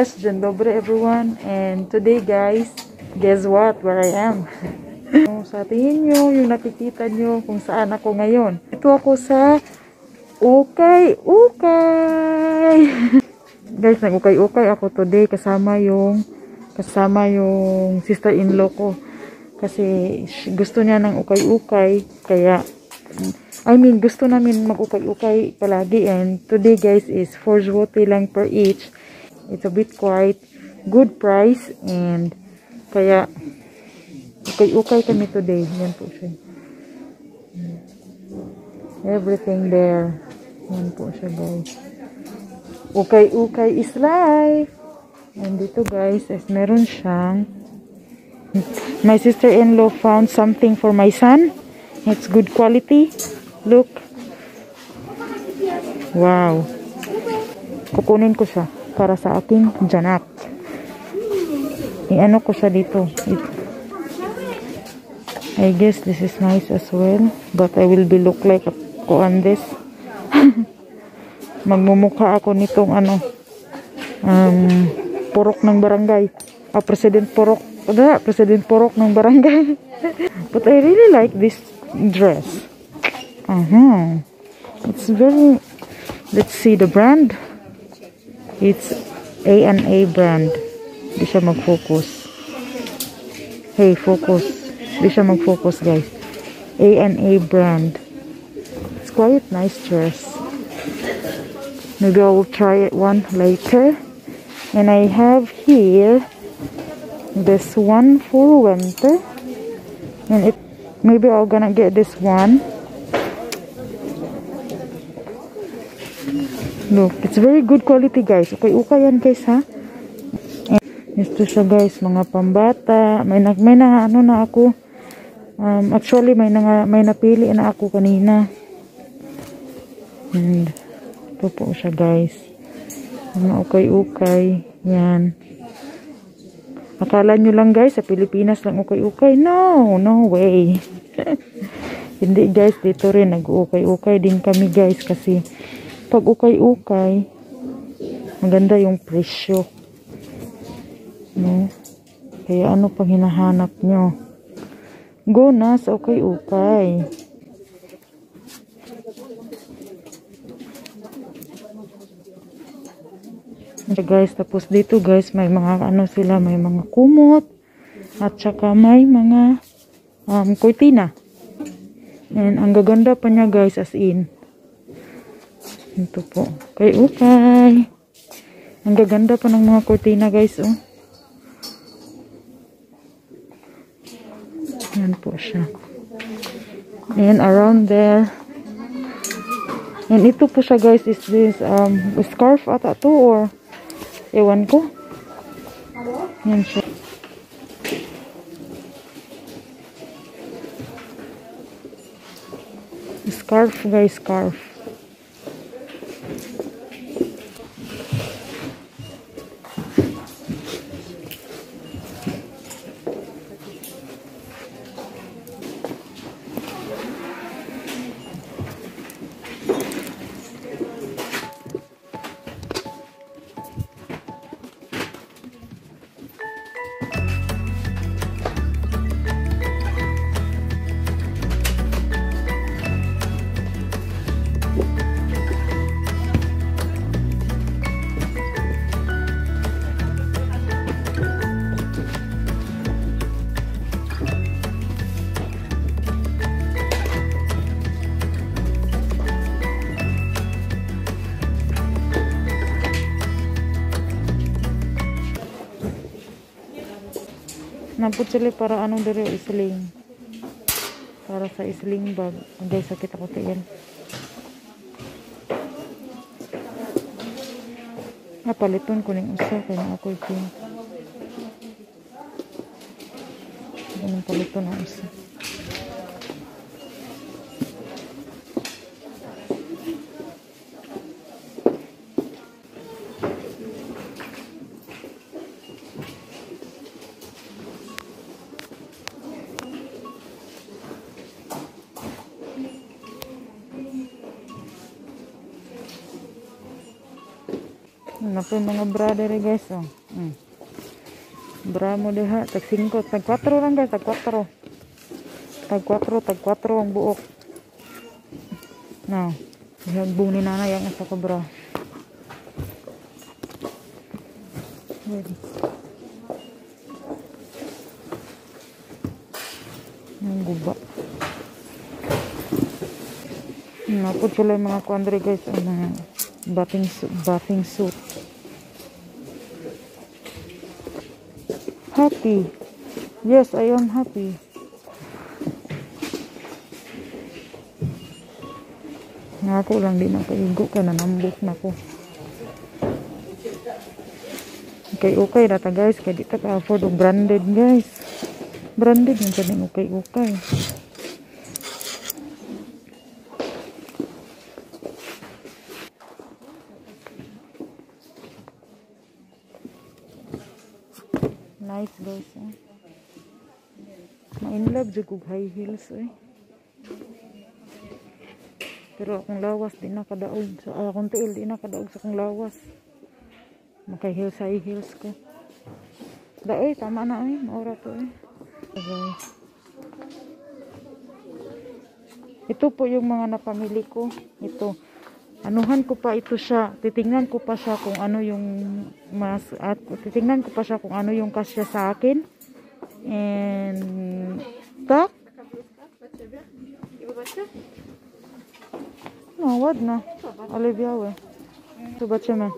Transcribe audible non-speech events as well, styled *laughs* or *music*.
Yes, Jan Dobre everyone. And today guys, guess what? Where I am. *laughs* sa tingin nyo, yung nakikita nyo kung saan ako ngayon. Ito ako sa Ukay, Ukay. *laughs* guys, nag-ukay-ukay ako today kasama yung kasama yung sister-in-law ko. Kasi gusto niya ng ukay-ukay. Kaya, I mean, gusto namin mag-ukay-ukay palagi. And today guys is 4 zloty lang per each. It's a bit quite good price and kaya ukay-ukay kami today. Yan po siya. Everything there. Yan po siya guys. Ukay-ukay is life. And dito guys, is meron siyang my sister-in-law found something for my son. It's good quality. Look. Wow. Kukunin ko siya para sa aking janak. I-ano ko siya dito. It, I guess this is nice as well. But I will be look like ako on this. *laughs* Magmumukha ako nitong ano. Um, purok ng barangay. Ah, President Purok. Ada, President Purok ng barangay. *laughs* But I really like this dress. Uh -huh. It's very... Let's see the brand. It's A&A brand. Di siya mag-focus. Hey, focus. Di siya mag-focus, guys. A&A brand. It's quite nice dress. Maybe I will try it one later. And I have here this one for winter. And it maybe I'm gonna get this one. Look, it's very good quality guys. Okay, okay yan guys ha. Ito siya guys, mga pambata. May na, may na ano na ako. Um, actually may na, may napili na ako kanina. And ito po siya guys. Mga ukay-ukay. Yan. Akala nyo lang guys, sa Pilipinas lang ukay-ukay. No, no way. *laughs* Hindi guys, dito rin nag-ukay-ukay din kami guys kasi pag ukay-ukay, maganda yung presyo. No? Kaya ano pang hinahanap nyo? Go na sa ukay-ukay. So guys, tapos dito guys, may mga ano sila, may mga kumot at saka may mga um, kurtina. And ang gaganda pa niya guys as in. Ito po. Kay ukay. Ang gaganda pa ng mga kurtina guys oh. Yan po siya. And around there. And ito po siya guys is this um, scarf ata to or Ewan ko. Yan siya. Scarf guys, scarf. Namput sila para anong dari isling. Para sa isling bag. Hindi, sakit ako tiyan. Napaliton ko ng usa kaya ako ito. Ganun paliton ang usa. Napo yung mga dere guys. Oh. Mm. Bra mo diha. Tag 5. Tag 4 lang guys. Tag 4. Tag 4. Tag 4 ang buok. Now. Ihagbong ni nanay ang isa ka bra. Wait. Ang guba. Napod sila yung mga kuandre guys. Ang mga bathing, su- bathing suit. Happy. Yes, I am happy. Nga ako lang di nakaigo ka na nambok na ko. Okay, okay na ta guys. Kaya di ta ka-afford branded guys. Branded yung kaning okay, okay. Nice guys. Eh. Ma-inlove jud kog high heels eh. Pero akong lawas di na kadaog sa akong tiil di na kadaog sa akong lawas. Makay heels high heels ko. Da oy tama na oy, maura to eh. Okay. Ito po yung mga napamili ko. Ito. Anuhan ko pa ito siya. Titingnan ko pa siya kung ano yung mas at titingnan ko pa siya kung ano yung kasya sa akin. And tak No, ładna. Ale białe. Zobaczymy.